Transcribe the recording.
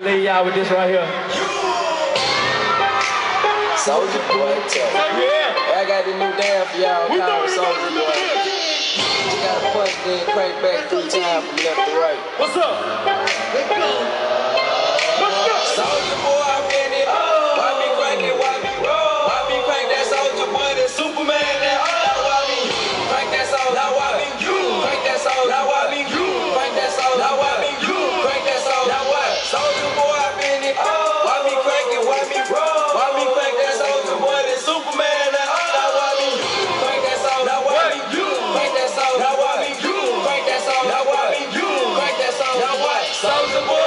Lay y'all with this right here. Soulja Boy, tell me. Yeah. I got the new dance for y'all We called Soulja Boy. You gotta punch then crank back three times from left to right. What's up? Salve.